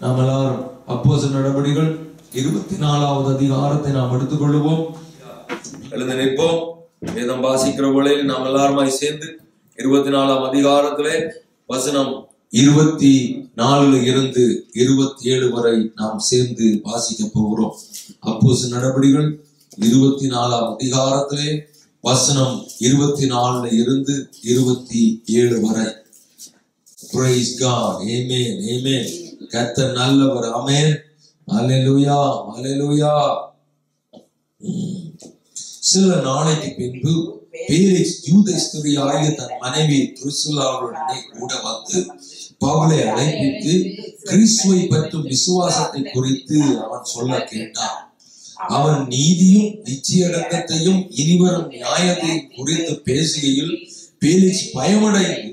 நாம் எல்லாரும் அப்போஸ் நடவடிக்கைகள் இருபத்தி நாலாவது அதிகாரத்தை நாம் எடுத்துக்கொள்வோம். எழுந்து நிற்போம். வேதம் வாசிக்கிற வேளையில் நாம் எல்லாருமாய் சேர்ந்து இருபத்தி நாலாம் அதிகாரத்திலே வசனம் இருபத்தி நாலுல இருந்து இருபத்தி ஏழு வரை நாம் சேர்ந்து வாசிக்க போகிறோம். அப்போஸ் நடவடிக்கைகள் இருபத்தி நாலாம் அதிகாரத்திலே வசனம் இருபத்தி நாலுல இருந்து இருபத்தி ஏழு வரை. Praise God. ஏமே ஏமே கத்த நல்லவர். Amen hallelujah Hallelujah. சில நாளைக்கு பின்பு பேரிஸ் யூத ஸ்திரியாகிய தன் மனைவி துருசுலாவுடனே கூட வந்து பவுலை அழைப்பித்து கிறிஸ்துவை பற்றும் விசுவாசத்தை குறித்து அவன் சொல்ல கேட்டான் அவன் நீதியும் நிச்சயடக்கத்தையும் இனிவரும் நியாயத்தையும் குறித்து பேசுகையில் பேலிக்ஸ் பயமடைந்து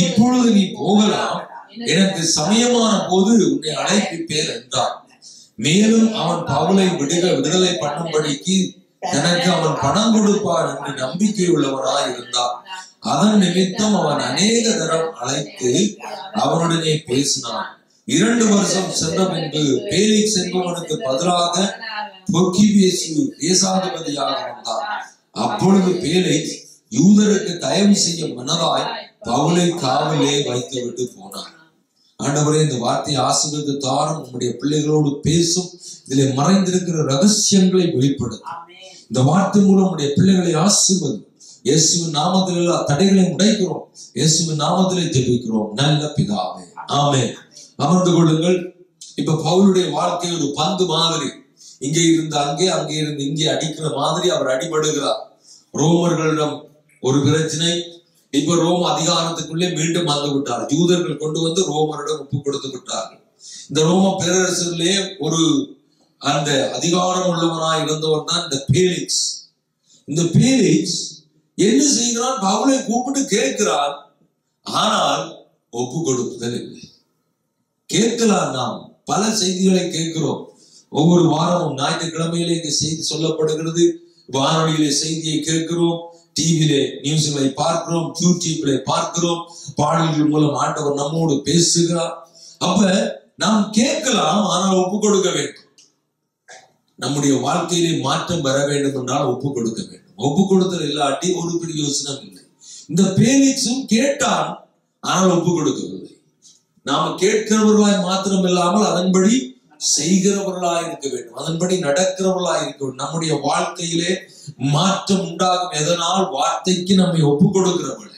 இப்பொழுது நீ போகலாம் எனக்கு சமயமான போது உன்னை அழைப்பிப்பேன் என்றான். மேலும் அவன் பவுலை விடுக விடுதலை பண்ணும்படிக்கு தனக்கு அவன் பணம் கொடுப்பார் என்று நம்பிக்கை உள்ளவனாய் இருந்தான். அதன் நிமித்தம் அவன் அநேக தரம் அழைத்து அவனுடனே பேசினான். இரண்டு வருஷம் சென்ற பின்பு பேலிக்ஸ் என்பவனுக்கு பதிலாக பொர்கிபியேசு தேசாதிபதியாக வந்தான். அப்பொழுது பேலிக்ஸ் யூதருக்கு தயவு செய்ய மனதாய் பவுலை காவலே வைத்துவிட்டு போனார் ஆண்டவரே இந்த வார்த்தையை ஆசிர்வதித்து தாரும். உங்களுடைய பிள்ளைகளோடு பேசும். இதிலே மறைந்திருக்கிற ரகசியங்களை வெளிப்படுத்தும். இந்த வார்த்தை மூலம் உடைய பிள்ளைகளை ஆசிர்வது இயேசுவின் நாமத்தில் எல்லா தடைகளையும் உடைக்கிறோம். இயேசுவின் நாமத்திலே ஜெபிக்கிறோம். நல்ல பிதாவே. ஆமே அமர்ந்து கொள்ளுங்கள். இப்ப பவுலுடைய வாழ்க்கை ஒரு பந்து மாதிரி. இங்கே இருந்து அங்கே அங்கே இருந்து இங்கே அடிக்கிற மாதிரி அவர் அடிபடுகிறார். ரோமர்களிடம் ஒரு பிரச்சனை. இப்ப ரோம அதிகாரத்துக்குள்ளே மீண்டும் வந்து விட்டார் யூதர்கள் கொண்டு வந்து ரோமரிடம் ஒப்பு கொடுத்து விட்டார்கள். இந்த ரோம பேரரசிலே ஒரு அந்த அதிகாரம் உள்ளவனாய் இருந்தவர் தான் இந்த பேலிக்ஸ் இந்த பேலிக்ஸ் என்ன செய்கிறான்? பவுலை கூப்பிட்டு கேட்கிறான். ஆனால் ஒப்பு கொடுப்புதல் இல்லை. கேட்கலாம் நாம். பல செய்திகளை கேட்கிறோம். ஒவ்வொரு வாரமும் ஞாயிற்றுக்கிழமையிலே இந்த செய்தி சொல்லப்படுகிறது. வானொலியிலே செய்தியை கேட்கிறோம். டிவியிலே நியூஸ்களை பார்க்கிறோம் யூடியூப்ல பார்க்கிறோம். பாடல்கள் மூலம் ஆண்டவர் நம்மோடு பேசுகிறார். அப்ப நாம் கேட்கலாம் ஆனால் ஒப்பு கொடுக்க வேண்டும். நம்முடைய வாழ்க்கையிலே மாற்றம் வர வேண்டும் என்றால் ஒப்பு கொடுக்க வேண்டும். ஒப்பு கொடுத்தல் இல்லாட்டி ஒரு பிரயோசனம் இல்லை. இந்த பேலிக்ஸும் கேட்டான் ஆனால் ஒப்பு கொடுக்கவில்லை. நாம கேட்கிறவர்களாய் மாத்திரம் இல்லாமல் அதன்படி செய்கிறவர்களா இருக்க வேண்டும். அதன்படி நடக்கிறவர்களா இருக்க வேண்டும். நம்முடைய வாழ்க்கையிலே மாற்றம் உண்டாகும். எதனால்? வார்த்தைக்கு நம்மை ஒப்பு கொடுக்கிறவர்கள்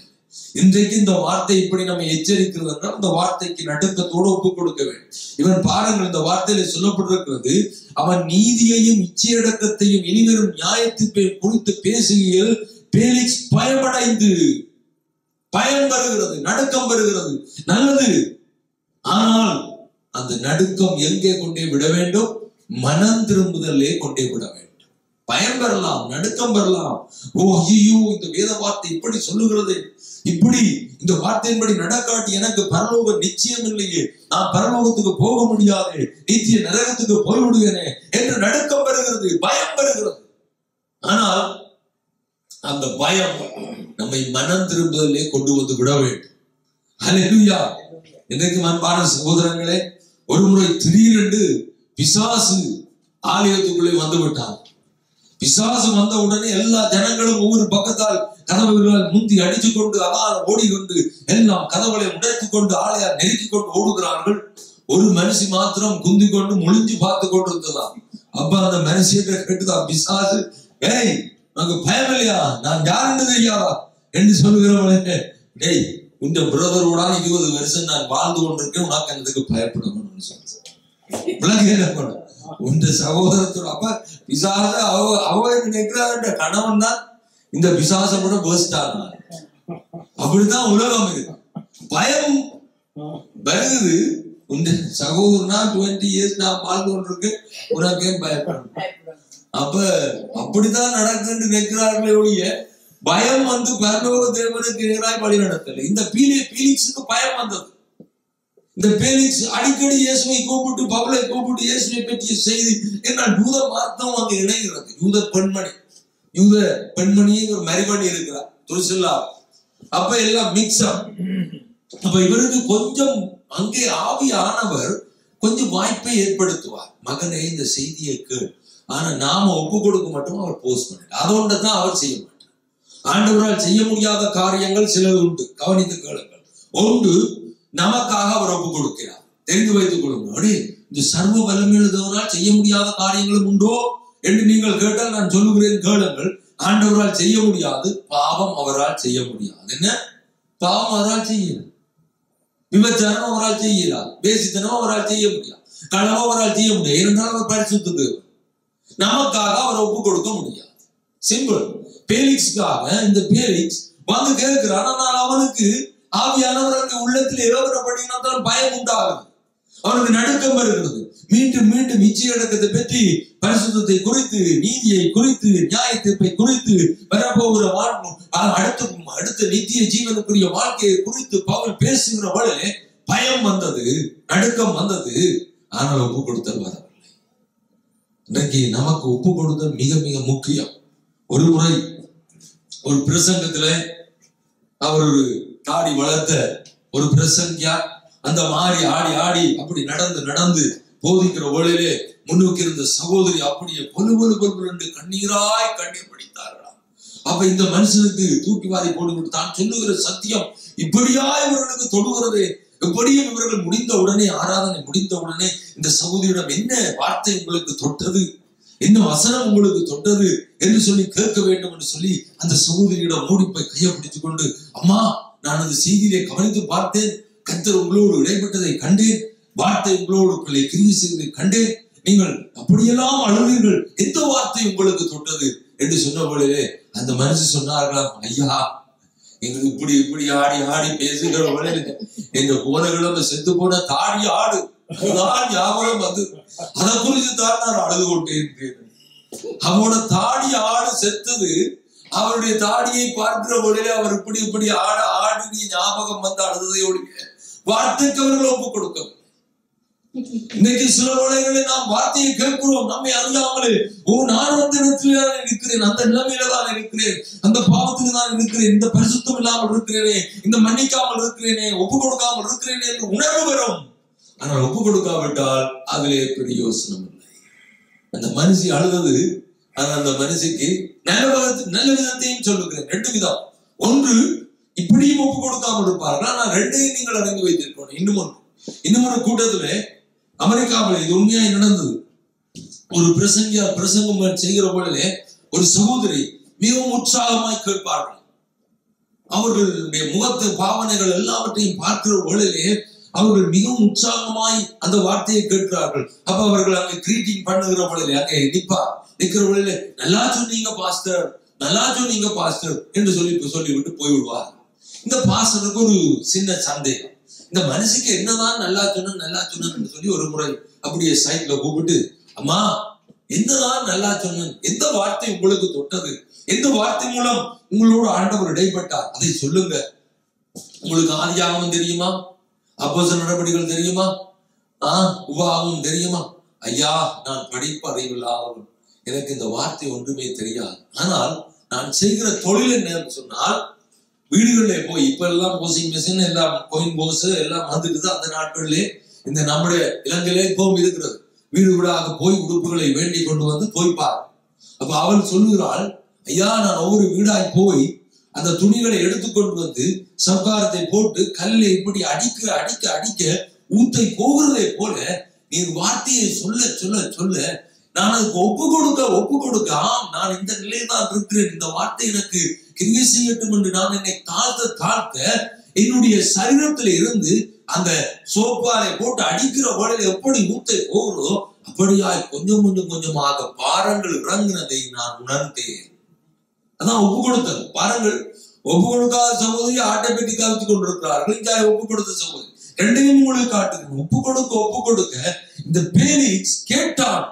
இன்றைக்கு இந்த வார்த்தை இப்படி நம்ம எச்சரிக்கிறது என்றால் இந்த வார்த்தைக்கு நடுக்கத்தோடு ஒப்பு கொடுக்க வேண்டும். இவன் பாருங்கள் இந்த வார்த்தையில சொல்லப்பட்டிருக்கிறது அவன் நீதியையும் இச்சையடக்கத்தையும் இனிவரும் நியாயத்திற்பையும் குறித்து பேசுகையில் பேலிக்ஸ் பயமடைந்து பயம் வருகிறது நடுக்கம் வருகிறது. நல்லது. ஆனால் அந்த நடுக்கம் எங்கே கொண்டே விட வேண்டும்? மனம் திரும்புதலே கொண்டே விட வேண்டும். பயம் பெறலாம் நடுக்கம் பெறலாம் ஓ ஐயோ இந்த வேத வார்த்தை இப்படி சொல்லுகிறது. இப்படி இந்த வார்த்தையின்படி நடக்காட்டி எனக்கு பரலோக நிச்சயம் இல்லையே. நான் பரலோகத்துக்கு போக முடியாது. நிச்சய நரகத்துக்கு போய்விடுவேனே என்று நடுக்கம் பெறுகிறது பயம் பெறுகிறது ஆனால் அந்த பயம் நம்மை மனம் திரும்புதலே கொண்டு வந்து விட வேண்டும். ஹalleluya. இன்றைக்கு அன்பான சகோதரங்களே ஒரு முறை திடீரென்று பிசாசு ஆலயத்துக்குள்ளே வந்து விட்டான் பிசாசு வந்த உடனே எல்லா ஜனங்களும் ஒவ்வொரு பக்கத்தால் கதவுகளால் முந்தி அடிச்சு கொண்டு அதால் ஓடிக்கொண்டு எல்லாம் கதவுகளை உடைத்துக் கொண்டு ஆலையால் நெருக்கிக் கொண்டு ஓடுகிறார்கள். ஒரு மனுஷி மாத்திரம் குந்தி கொண்டு முழிஞ்சு பார்த்து கொண்டு இருந்ததாம் அப்ப அந்த மனுஷியிட்ட கேட்டுதான் பிசாசு ஏய் உனக்கு பயம் இல்லையா? நான் யாருன்னு தெரியாதா? என்று சொல்லுகிறவளே டேய் உங்க பிரதரோட இருபது வருஷம் நான் வாழ்ந்து கொண்டிருக்கேன் உனக்கு எனக்கு பயப்படணும்னு சொல்றேன் விளங்குகிறேன் சகோதரத்தோட அப்ப பிசாச அவ அவ நினைக்கிறாருன்ற கணவன் தான் இந்த பிசாச கூட பேசிட்டாங்க அப்படித்தான் உலகம் இருக்கு பயம் வருது. உன் சகோதரனா டுவெண்ட்டி இயர்ஸ் நான் வாழ்ந்து கொண்டிருக்கேன் உனக்கே பயப்படணும்? அப்ப அப்படித்தான் நடக்குன்னு நினைக்கிறார்களே ஒழிய பயம் வந்து பரலோக தேவனுக்கு எதிராக வழி நடத்தல. இந்த பீலி பீலிக்ஸுக்கு பயம் வந்தது. இந்த பேலிக்ஸ் அடிக்கடி இயேசுவை கூப்பிட்டு பவுலை கூப்பிட்டு இயேசுவை பற்றிய செய்தி என்றால் யூத மார்க்கம் அங்கு இணைகிறது. யூத பெண்மணி. யூத பெண்மணியே ஒரு மரிமணி இருக்கிறார். துருசில்லா. அப்ப எல்லாம் மிக்ஸ் அப்ப இவருக்கு கொஞ்சம் அங்கே ஆவியானவர் கொஞ்சம் வாய்ப்பை ஏற்படுத்துவார். மகனே இந்த செய்தியை கேள். ஆனா நாம ஒப்பு கொடுக்க மட்டும் அவர் போஸ்ட் பண்ணல அதோட தான் அவர் செய்ய ஆண்டவரால் செய்ய முடியாத காரியங்கள் சிலது உண்டு. கவனித்து கேளுங்கள். ஒன்று நமக்காக அவர் ஒப்பு கொடுக்கிறார். தெரிந்து வைத்துக் கொள்ளுங்கள். இந்த சர்வ வல்லமையுள்ளதவரால் செய்ய முடியாத காரியங்களும் உண்டோ என்று நீங்கள் கேட்டால் நான் சொல்லுகிறேன் கேளுங்கள். ஆண்டவரால் செய்ய முடியாது பாவம் அவரால் செய்ய முடியாது என்ன? பாவம் அவரால் செய்யலாம் விபச்சாரம் அவரால் செய்யலாம் பேசித்தனம் அவரால் செய்ய முடியாது. களவு அவரால் செய்ய முடியாது. இருந்தாலும் அவர் பரிசுத்த தேவன். நமக்காக அவர் ஒப்பு கொடுக்க முடியாது. சிம்பிள் பேலிக்ஸ்க்காக இந்த பேலிக்ஸ். வந்து கேட்கிறான் ஆனால் அவனுக்கு ஆவியானவருக்கு உள்ளத்தில் ஏவரப்படினால் பயம் உண்டாகுது. அவனுக்கு நடுக்கம் வருகிறது. மீண்டும் மீண்டும் இச்சையடக்கத்தை பற்றி பரிசுத்தத்தை குறித்து நீதியை குறித்து நியாய தீர்ப்பை குறித்து வரப்போகிற வாழ்வு அடுத்த அடுத்த நித்திய ஜீவனுக்குரிய வாழ்க்கையை குறித்து பவுல் பேசுகிறவளே பயம் வந்தது நடுக்கம் வந்தது. ஆனால் ஒப்பு கொடுத்தல் வரவில்லை. இன்றைக்கு நமக்கு ஒப்பு கொடுத்தல் மிக மிக முக்கியம். ஒரு முறை ஒரு பிரசங்கத்துல அவர் ஒரு தாடி வளர்த்த ஒரு பிரசங்கியா அந்த மாதிரி ஆடி ஆடி அப்படி நடந்து நடந்து போதிக்கிற வேளையிலே முன்னுக்கு இருந்த சகோதரி அப்படியே பொலு பொலு பொலு என்று கண்ணீராய் கண்ணீர் படித்தார்களாம் அப்ப இந்த மனுஷனுக்கு தூக்கி வாரி போட்டு தான் சொல்லுகிற சத்தியம் இப்படியா இவர்களுக்கு தொடுகிறது எப்படியும் இவர்கள் முடிந்த உடனே ஆராதனை முடிந்த உடனே இந்த சகோதரியிடம் என்ன வார்த்தை உங்களுக்கு தொட்டது? என்ன வசனம் உங்களுக்கு தொட்டது என்று சொல்லி கேட்க வேண்டும் என்று சொல்லி அந்த சகோதரியிடம் மூடி போய் கையை பிடித்துக் கொண்டு அம்மா நான் அந்த செய்தியை கவனித்து பார்த்தேன். கத்தர் உங்களோடு இடைப்பட்டதை கண்டேன். வார்த்தை உங்களோடு கிரியை செய்வதை கண்டேன். நீங்கள் அப்படியெல்லாம் அழுவீர்கள் எந்த வார்த்தை உங்களுக்கு தொட்டது? என்று சொன்ன பொழுதே அந்த மனுஷன் சொன்னார்களாம் ஐயா எங்களுக்கு இப்படி இப்படி ஆடி ஆடி பேசுகிற வேளையில எங்க போன கிழமை செத்து போன தாடி ஆடு. அதுதான் ஞாபகம் வந்து அதை குறித்து நான் அழுது கொண்டேன் அவனோட தாடி ஆடு செத்தது அவருடைய தாடியை பார்க்கிற பொழுதே அவர் இப்படி இப்படி ஆட ஆடி ஞாபகம் வந்து அழுததை ஒழிய வார்த்தைக்கு அவர்கள் ஒப்பு கொடுக்கவில்லை. இன்னைக்கு சில உலகங்களில் நாம் வார்த்தையை கேட்கிறோம் நம்மை அறியாமலே ஓ நான் அந்த இடத்துல தான் இருக்கிறேன் அந்த நிலைமையில தான் இருக்கிறேன் அந்த பாவத்தில் தான் இருக்கிறேன் இந்த பரிசுத்தம் இல்லாமல் இருக்கிறேனே இந்த மன்னிக்காமல் இருக்கிறேனே ஒப்பு கொடுக்காமல் இருக்கிறேனே என்று உணர்வு வரும் ஆனால் ஒப்பு கொடுக்காவிட்டால் அதிலே பெரிய யோசனம் இல்லை அந்த மனுஷி அழுதது ஆனால் அந்த மனுஷிக்கு நல்ல நல்ல விதத்தையும் சொல்லுகிறேன். ரெண்டு விதம். ஒன்று இப்படியும் ஒப்பு கொடுக்காமல் இருப்பார்கள். ஆனால் ரெண்டையும் நீங்கள் அறிந்து வைத்திருக்கணும். இன்னும் ஒன்று. இன்னும் ஒரு கூட்டத்துல அமெரிக்காவில் இது உண்மையாய் நடந்தது. ஒரு பிரசங்கியா பிரசங்கம் செய்கிற பொழுதே ஒரு சகோதரி மிகவும் உற்சாகமாய் கேட்பார்கள். அவர்களுடைய முகத்து பாவனைகள் எல்லாவற்றையும் பார்க்கிற பொழுதே அவர்கள் மிகவும் உற்சாகமாய் அந்த வார்த்தையை கேட்கிறார்கள். அப்ப அவர்கள் அங்கே கிரீட்டிங் பண்ணுகிற பொழுது அங்கே நிப்பா நிற்கிற பொழுது நல்லா சொன்னீங்க பாஸ்டர் நல்லா சொன்னீங்க பாஸ்டர் என்று சொல்லி சொல்லிவிட்டு போய்விடுவார். இந்த பாஸ்டருக்கு ஒரு சின்ன சந்தேகம். இந்த மனுஷிக்கு என்னதான் நல்லா சொன்ன நல்லா சொன்னு சொல்லி ஒரு முறை அப்படியே சைட்ல கூப்பிட்டு அம்மா என்னதான் நல்லா சொன்னேன் எந்த வார்த்தை உங்களுக்கு தொட்டது? எந்த வார்த்தை மூலம் உங்களோட ஆண்டவர் இடைப்பட்டார்? அதை சொல்லுங்க. உங்களுக்கு ஆதியாகவும் தெரியுமா? அப்போச நடவடிக்கைகள் தெரியுமா? ஆஹ் உபாகவும் தெரியுமா? ஐயா நான் படிப்பு அறிவில்லாதவன் எனக்கு இந்த வார்த்தை ஒன்றுமே தெரியாது. ஆனால் நான் செய்கிற தொழில் என்னன்னு சொன்னால் வீடுகளிலே போய் இப்ப எல்லாம் போசிங் மிஷின் எல்லாம் கோயின் போஸ் எல்லாம் வந்துக்குது அந்த நாட்களிலே இந்த நம்முடைய இலங்கையிலே இப்பவும் இருக்கிறது. வீடு வீடாக போய் உடுப்புகளை வேண்டி கொண்டு வந்து போய்ப்பார் அப்ப அவள் சொல்லுகிறாள் ஐயா நான் ஒவ்வொரு வீடாய் போய் அந்த துணிகளை எடுத்துக்கொண்டு வந்து சம்காரத்தை போட்டு கல்லை இப்படி அடிக்க அடிக்க அடிக்க ஊத்தை போகிறதை போல நீர் வார்த்தையை சொல்ல சொல்ல சொல்ல நான் அதுக்கு ஒப்பு கொடுக்க ஒப்பு கொடுக்க ஆம் நான் இந்த நிலையில் தான் இருக்கிறேன். இந்த வார்த்தை எனக்கு கிரியை செய்யட்டும் என்று நான் என்னை தாழ்த்த தாழ்த்த என்னுடைய சரீரத்துல இருந்து அந்த சோப்பாரை போட்டு அடிக்கிற வேளையில எப்படி ஊத்தை போகிறதோ அப்படியாய் கொஞ்சம் கொஞ்சம் கொஞ்சமாக பாரங்கள் இறங்கினதை நான் உணர்ந்தேன். அதான் ஒப்பு கொடுத்தது பாருங்கள் ஒப்பு கொடுக்காத சகோதரி ஆட்டை பெட்டி காமித்துக் கொண்டிருக்கிறார்கள் இங்கே ஒப்பு கொடுத்த சகோதரி. ரெண்டையும் உங்களுக்கு காட்டுகிறேன். ஒப்பு கொடுக்க ஒப்பு கொடுக்க இந்த பேலிக்ஸ் கேட்டான்.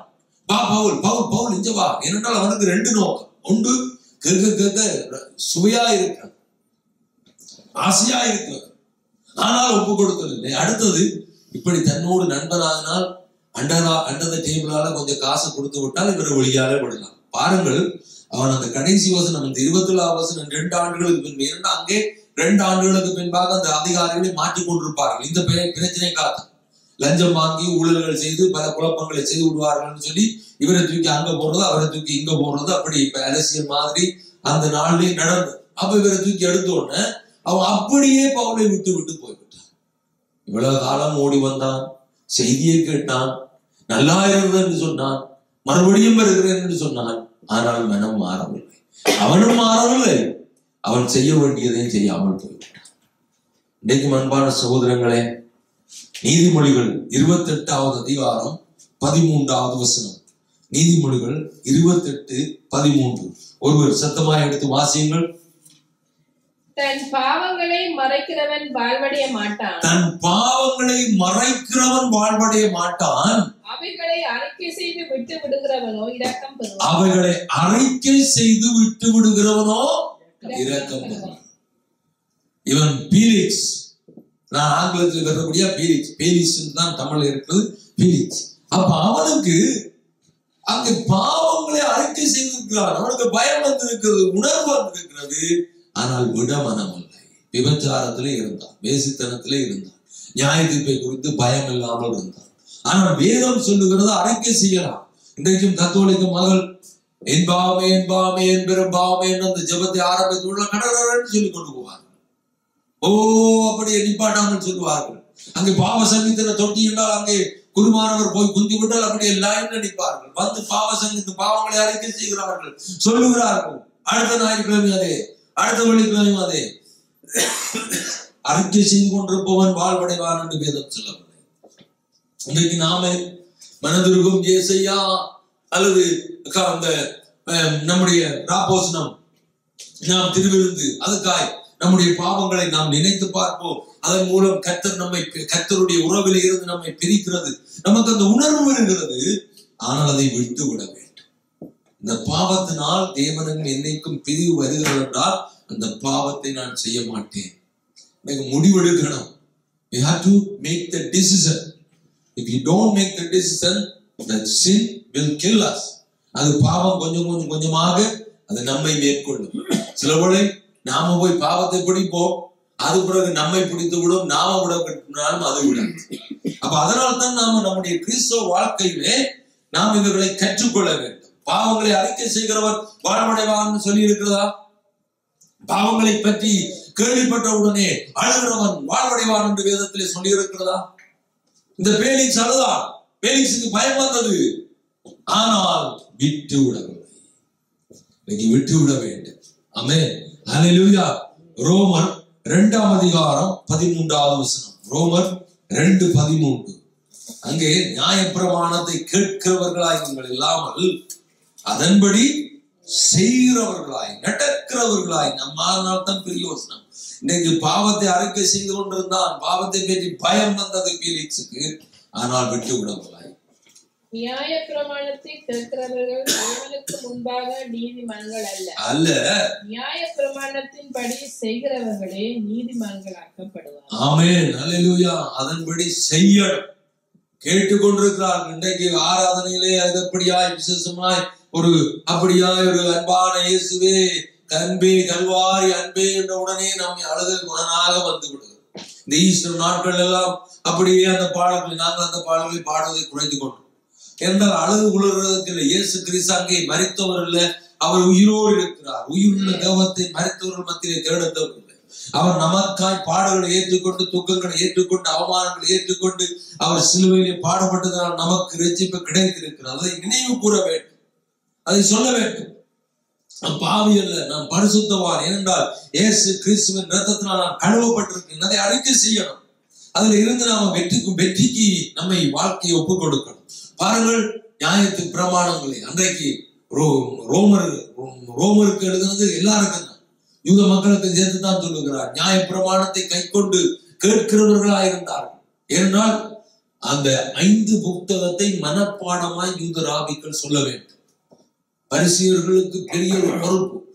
வா பவுல் பவுல் பவுல் இங்க வா. ஏனென்றால் அவனுக்கு ரெண்டு நோக்கம். ஒன்று கேட்க கேட்க சுவையா இருக்கிறான் ஆசையா இருக்க ஆனால் ஒப்பு கொடுக்கவில்லை அடுத்தது இப்படி தன்னோடு நண்பனாகினால் அண்டரா அண்டத டேபிளால கொஞ்சம் காசு கொடுத்து விட்டால் இவரை ஒளியாலே விடலாம். பாருங்கள் அவன் அந்த கடைசி வசனம் அந்த இருபத்தி ஏழாம் வசனம் ரெண்டு ஆண்டுகளுக்கு பின்பு இரண்டு அங்கே ரெண்டு ஆண்டுகளுக்கு பின்பாக அந்த அதிகாரிகளை மாற்றிக் கொண்டிருப்பார்கள். இந்த பிரச்சனை காத்து லஞ்சம் வாங்கி ஊழல்கள் செய்து பல குழப்பங்களை செய்து விடுவார்கள்னு சொல்லி இவரை தூக்கி அங்க போடுறது அவரை தூக்கி இங்க போடுறது அப்படி இப்ப அரசியல் மாதிரி அந்த நாள்லயே நடந்து அப்ப இவரை தூக்கி எடுத்த உடனே அவன் அப்படியே பவுலை விட்டு விட்டு போய்விட்டான். இவ்வளவு காலம் ஓடி வந்தான் செய்தியை கேட்டான் நல்லா இருந்தது என்று சொன்னான் மறுபடியும் வருகிறேன் என்று சொன்னான். ஆனால் மனம் மாறவில்லை. அவனும் மாறவில்லை. அவன் செய்ய வேண்டியதையும் செய்யாமல் போய்விட்டான். இன்றைக்கு அன்பான சகோதரங்களே நீதிமொழிகள் இருபத்தெட்டாவது அதிகாரம் பதிமூன்றாவது வசனம். நீதிமொழிகள் இருபத்தெட்டு பதிமூன்று. ஒருவர் சத்தமாய் எடுத்து வாசியுங்கள். தன் பாவங்களை மறைக்கிறவன் வாழ்வடைய மாட்டான். தன் பாவங்களை மறைக்கிறவன் வாழ்வடைய மாட்டான். அவைகளை அறிக்கை செய்து விட்டு விடுகிறவனோ இரக்கம் பெறுவான். அவைகளை அறிக்கை செய்து விட்டு விடுகிறவனோ இரக்கம் பெறுவான். இவன் பீலிக்ஸ். நான் ஆங்கிலத்தில் கருதக்கூடிய பீலிக்ஸ். பீலிக்ஸ் தான் தமிழ்ல இருக்கிறது. பீலிக்ஸ். அப்ப அவனுக்கு அங்கு பாவங்களை அறிக்கை செய்திருக்கிறான். அவனுக்கு பயம் வந்திருக்கிறது உணர்வு வந்திருக்கிறது. ஆனால் விட மனம் இல்லை விபச்சாரத்திலே இருந்தான். வேசித்தனத்திலே இருந்தான். நியாய தீர்ப்பை குறித்து பயம் இல்லாமல் இருந்தான். ஆனால் வேதம் சொல்லுகிறது அறிக்கை செய்யலாம். இன்றைக்கும் கத்தோலிக்க மகள் என்பாமே என்பாமே என்பெரும் பாவமே அந்த ஜெபத்தை ஆரம்பித்து உள்ள கடற்கரைன்னு சொல்லி கொண்டு போவார்கள். ஓ அப்படியே நிப்பாட்டாமல் சொல்லுவார்கள். அங்கே பாவ சங்கீதனை தொட்டி என்றால் அங்கே குருமானவர் போய் குந்தி விட்டால் அப்படியே லைன் நிற்பார்கள். வந்து பாவ சங்கத்து பாவங்களை அறிக்கை செய்கிறார்கள் சொல்லுகிறார்கள். அடுத்த ஞாயிற்றுக்கிழமை அதே அடுத்த வெள்ளிக்கிழமை அதே. அறிக்கை செய்து கொண்டிருப்பவன் வாழ்வடைவான் என்று வேதம் சொல்லப்படும் இன்றைக்கு நாம மனதுருகும் ஏசையா அல்லது அந்த அஹ், நம்முடைய ராபோசனம் நாம் திருவிழுந்து அதுக்காய் நம்முடைய பாவங்களை நாம் நினைத்து பார்ப்போம். அதன் மூலம் கத்தர் நம்மை கத்தருடைய உறவில் இருந்து நம்மை பிரிக்கிறது. நமக்கு அந்த உணர்வு வருகிறது ஆனால் அதை விட்டு விட வேண்டும். இந்த பாவத்தினால் தேவனங்கள் என்னைக்கும் பிரிவு வருகிறது என்றால் அந்த பாவத்தை நான் செய்ய மாட்டேன். எனக்கு முடிவெடுக்கணும். We have to make the decision. If you don't make the decision that sin will kill us அது பாவம் கொஞ்சம் கொஞ்சம் கொஞ்சமாக அது நம்மை மேற்கொள்ளும். சில பொழுது நாம போய் பாவத்தை பிடிப்போம் அது பிறகு நம்மை பிடித்து விடும் நாம விட கட்டினாலும் அது விடும். அப்ப அதனால தான் நாம நம்முடைய கிறிஸ்தவ வாழ்க்கையிலே நாம் இவர்களை கற்றுக்கொள்ள வேண்டும். பாவங்களை அறிக்கை செய்கிறவர் வாழ்வடைவான்னு சொல்லி இருக்கிறதா பாவங்களை பற்றி கேள்விப்பட்ட உடனே அழுகிறவன் வாழ்வடைவான் என்று வேதத்திலே சொல்லி இருக்கிறதா இந்த பேலிக்ஸ் அழுதான் பேலிக்ஸுக்கு பயம் வந்தது. ஆனால் விட்டு விடவில்லை. இன்னைக்கு விட்டு விட வேண்டும். அமே ஹalleluya. ரோமர் இரண்டாம் அதிகாரம் பதிமூன்றாவது வசனம். ரோமர் ரெண்டு பதிமூன்று. அங்கே நியாயப்பிரமாணத்தை கேட்கிறவர்களாய் நீங்கள் இல்லாமல் அதன்படி செய்கிறவர்களாய் நடக்கிறவர்களாய் நம்மால் தான் பிரயோசனம் இன்னைக்கு பாவத்தை அறிக்கை செய்து கொண்டிருந்தான் பாவத்தை பற்றி பயம் வந்தது பீலிக்ஸுக்கு ஆனால் விட்டு விடவில்லை. நியாய பிரமாணத்தை கேட்கிறவர்கள் தேவனுக்கு முன்பாக நீதிமான்கள் அல்ல. அல்ல. நியாய பிரமாணத்தின்படி செய்கிறவர்களே நீதிமான்களாக்கப்படுவார் ஆமென். அல்லேலூயா அதன்படி செய்யணும். கேட்டுக்கொண்டிருக்கிறார். இன்றைக்கு ஆராதனையிலே அதப்படியாய் விசேஷமாய் ஒரு அப்படியாய் ஒரு அன்பான இயேசுவே அன்பே கல்வாரி அன்பே என்ற உடனே நம்மை அழுது குணனாக வந்து விடுகிறது. இந்த ஈஸ்டர் நாட்கள் எல்லாம் அப்படியே அந்த பாடல்களை நாங்கள் அந்த பாடல்களை பாடுவதை குறைந்து கொண்டோம். என்றால் அழகு குளிர்வதற்கு இல்லை. இயேசு கிறிஸ்து அங்கே மறித்தவர் இல்ல. அவர் உயிரோடு இருக்கிறார். உயிருள்ள தேவத்தை மறித்தவர்கள் மத்தியிலே தேடத்தவர் அவர் நமக்காய் பாடல்களை ஏற்றுக்கொண்டு துக்கங்களை ஏற்றுக்கொண்டு அவமானங்களை ஏற்றுக்கொண்டு அவர் சிலுவையிலே பாடப்பட்டதால் நமக்கு ரட்சிப்பு கிடைத்திருக்கிறது அதை நினைவு கூற வேண்டும். அதை சொல்ல வேண்டும். நாம் பாவி அல்ல நாம் பரிசுத்தவான். ஏனென்றால் இயேசு கிறிஸ்துவின் ரத்தத்தினால் நான் கழுவப்பட்டிருக்கேன் அதை அறிக்கை செய்யணும். அதுல இருந்து நாம வெற்றிக்கு வெற்றிக்கு நம்மை வாழ்க்கையை ஒப்புக் கொடுக்கணும் பாருங்கள் நியாயத்து பிரமாணங்களை அன்றைக்கு ரோ- ரோமர் ரோமருக்கு எழுதுனது எல்லாருக்கும் யூத மக்களுக்கு சேர்த்து தான் சொல்லுகிறார். நியாய பிரமாணத்தை கை கொண்டு கேட்கிறவர்களா இருந்தார்கள் ஏனால் அந்த ஐந்து புத்தகத்தை மனப்பாடமாய் யூத ராபிக்கள் சொல்ல வேண்டும். பரிசியர்களுக்கு பெரிய ஒரு பொறுப்பு.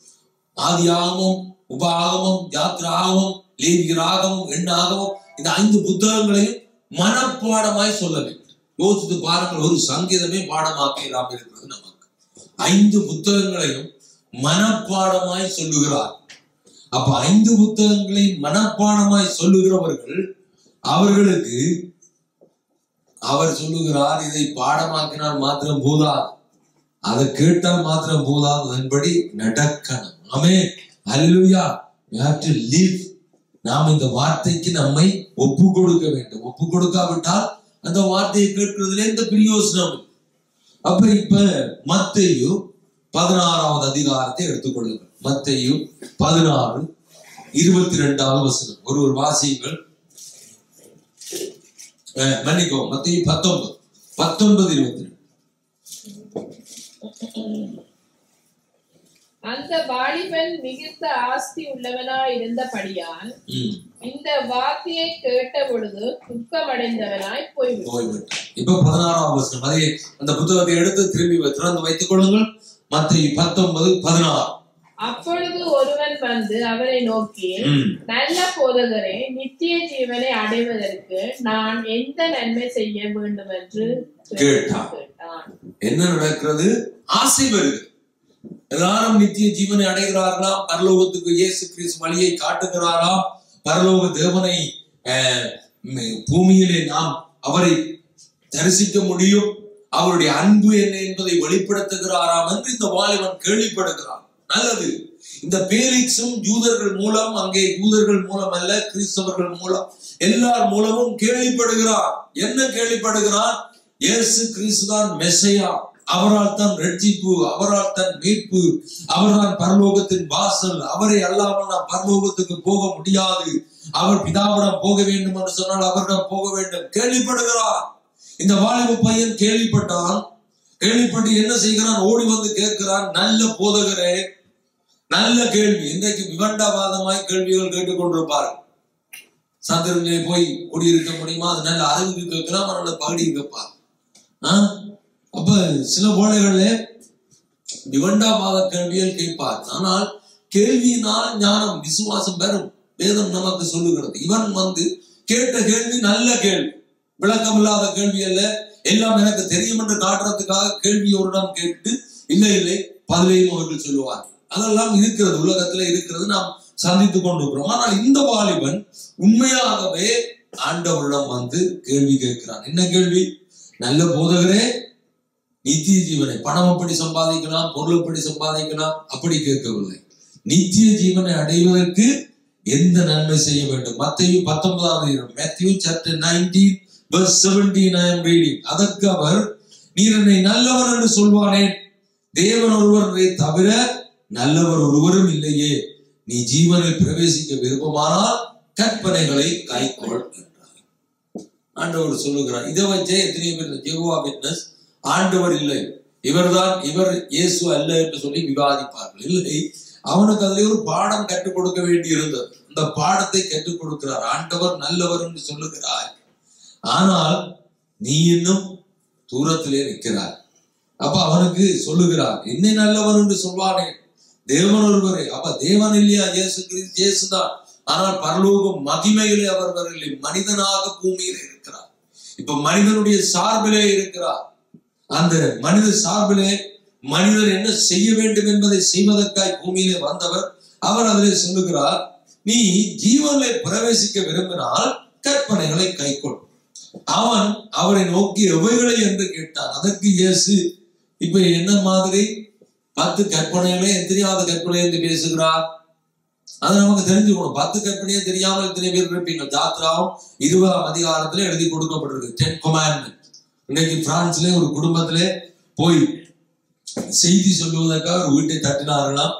ஆதி ஆகமம் உப ஆகமம் யாத்திர ஆகமம் லேவியர் இந்த ஐந்து புத்தகங்களையும் மனப்பாடமாய் சொல்ல வேண்டும். யோசித்து பாருங்கள் ஒரு சங்கீதமே பாடமாக்கலாம் இருக்கிறது நமக்கு. ஐந்து புத்தகங்களையும் மனப்பாடமாய் சொல்லுகிறார். அப்ப ஐந்து புத்தகங்களை மனப்பாடமாய் சொல்லுகிறவர்கள் அவர்களுக்கு அவர் சொல்லுகிறார் இதை பாடமாக்கினால் மாத்திரம் போதா அதை கேட்டால் மாத்திரம் போதா அதன்படி நடக்கணும். ஆமே அல்லேலூயா we have நாம் இந்த வார்த்தைக்கு நம்மை ஒப்பு கொடுக்க வேண்டும். ஒப்பு கொடுக்காவிட்டால் அந்த வார்த்தையை கேட்கிறதுல எந்த பிரயோசனம் அப்ப இப்ப மத்தையும் பதினாறாவது அதிகாரத்தை எடுத்துக்கொள்ளுங்கள் மத்தேயு பதினாறு இருபத்தி ரெண்டாவது வசனம். ஒரு ஒரு வாசியுங்கள். மன்னிக்கோ மத்தேயு பத்தொன்பது. பத்தொன்பது இருபத்தி ரெண்டு அந்த வாலிபன் மிகுந்த ஆஸ்தி உள்ளவனாய் இருந்தபடியால் இந்த வார்த்தையை கேட்ட பொழுது துக்கமடைந்தவனாய் போய்விட்டான். இப்ப பதினாறாவது வசனம். அதை அந்த புத்தகத்தை எடுத்து திரும்பி திறந்து வைத்துக் கொள்ளுங்கள். மத்தேயு பத்தொன்பது பதினாறு. அப்பொழுது ஒருவன் வந்து அவரை நோக்கி நல்ல போதகரே நித்திய ஜீவனை அடைவதற்கு நான் எந்த நன்மை செய்ய வேண்டும் என்று கேட்டான். என்ன நடக்கிறது? ஆசை வருது. எல்லாரும் நித்திய ஜீவனை அடைகிறார்களாம். பரலோகத்துக்கு இயேசு கிறிஸ்து வழியை காட்டுகிறாராம். பரலோக தேவனை பூமியிலே நாம் அவரை தரிசிக்க முடியும். அவருடைய அன்பு என்ன என்பதை வெளிப்படுத்துகிறாராம் என்று இந்த வாலிபன் கேள்விப்படுகிறான். நல்லது. இந்த பேலிக்ஸும் யூதர்கள் மூலம் அங்கே யூதர்கள் மூலம் அல்ல கிறிஸ்தவர்கள் மூலம். எல்லார் மூலமும் கேள்விப்படுகிறார். என்ன கேள்விப்படுகிறான் இயேசு கிறிஸ்து தான் மெஸ்ஸையா. அவரால் தான் ரட்சிப்பு அவரால் தான் மீட்பு அவர்தான் பரலோகத்தின் வாசல். அவரை அல்லாமல் நாம் பரலோகத்துக்கு போக முடியாது. அவர் பிதாவிடம் போக வேண்டும் என்று சொன்னால் அவரிடம் போக வேண்டும். கேள்விப்படுகிறார். இந்த வாலிப பையன் கேள்விப்பட்டான் கேள்விப்பட்டு என்ன செய்கிறான்? ஓடி வந்து கேட்கிறான் நல்ல போதகரே நல்ல கேள்வி. இன்றைக்கு விவண்டவாதமாய் கேள்விகள் கேட்டுக்கொண்டிருப்பார்கள். சந்திரனிலே போய் குடியிருக்க முடியுமா? அது நல்ல அறிவுக்கு கேட்கலாம் நல்ல பகுடி கேட்பார் அப்ப சில வேளைகளிலே விவண்டாவாத கேள்விகள் கேட்பார். ஆனால் கேள்வியினால் ஞானம் விசுவாசம் பெறும். வேதம் நமக்கு சொல்லுகிறது. இவன் வந்து கேட்ட கேள்வி நல்ல கேள்வி. விளக்கம் இல்லாத கேள்வி அல்ல. எல்லாம் எனக்கு தெரியும் என்று காட்டுறதுக்காக கேள்வி ஒருடம் கேட்டு இல்லை இல்லை பதிலையும் அவர்கள் சொல்லுவார்கள். அதெல்லாம் இருக்கிறது உலகத்துல இருக்கிறது நாம் சந்தித்துக் கொண்டிருக்கிறோம். ஆனால் இந்த வாலிபன் உண்மையாகவே ஆண்டவரிடம் வந்து கேள்வி கேட்கிறான். என்ன கேள்வி? நல்ல போதகரே நித்திய ஜீவனை பணம் எப்படி சம்பாதிக்கலாம் பொருள் எப்படி சம்பாதிக்கலாம்? அப்படி கேட்கவில்லை. நித்திய ஜீவனை அடைவதற்கு எந்த நன்மை செய்ய வேண்டும்? மத்தையும் பத்தொன்பதாவது Matthew chapter nineteen verse 17 I am reading. அதற்கு அவர் நீர் என்னை நல்லவர் என்று சொல்வானே? தேவன் ஒருவரை தவிர நல்லவர் ஒருவரும் இல்லையே. நீ ஜீவனில் பிரவேசிக்க விருப்பமானால் கற்பனைகளை கைக்கொள் என்றார். ஆண்டவர் சொல்லுகிறார் இதை வச்சே எத்தனையோ பேர் ஜெகுவா விட்னஸ் ஆண்டவர் இல்லை. இவர்தான் இவர் இயேசு அல்ல என்று சொல்லி விவாதிப்பார்கள். இல்லை அவனுக்கு அதுல ஒரு பாடம் கற்றுக் கொடுக்க வேண்டி இருந்தது அந்த பாடத்தை கற்றுக் கொடுக்கிறார். ஆண்டவர் நல்லவர் என்று சொல்லுகிறார். ஆனால் நீ இன்னும் தூரத்திலே நிற்கிறார் அப்ப அவனுக்கு சொல்லுகிறார் என்ன நல்லவன் என்று சொல்வானே தேவன் ஒருவரே. அப்ப தேவன் இல்லையா? இயேசு இயேசுதான் ஆனால் பரலோகம் மகிமையிலே அவர் வரவில்லை மனிதனாக பூமியில இருக்கிறார். இப்ப மனிதனுடைய சார்பிலே இருக்கிறார். அந்த மனித சார்பிலே மனிதர் என்ன செய்ய வேண்டும் என்பதை செய்வதற்காய் பூமியிலே வந்தவர் அவர் அதிலே சொல்லுகிறார் நீ ஜீவனிலே பிரவேசிக்க விரும்பினால் கற்பனைகளை கைக்கொள். அவன் அவரை நோக்கி எவைகளை என்று கேட்டான். அதற்கு இயேசு இப்ப என்ன மாதிரி? பத்து கற்பனைகளே தெரியாத கற்பனை என்று பேசுகிறார். அதை நமக்கு தெரிஞ்சுக்கணும். பத்து கற்பனையே தெரியாமல் எத்தனை பேர் இருப்பீங்க ஜாத்ராவும் இருபதாம் அதிகாரத்துல எழுதி கொடுக்கப்பட்டிருக்கு. டென் கொமாண்ட்மெண்ட் இன்னைக்கு பிரான்ஸ்ல ஒரு குடும்பத்திலே போய் செய்தி சொல்லுவதற்காக ஒரு வீட்டை தட்டினார்களாம்.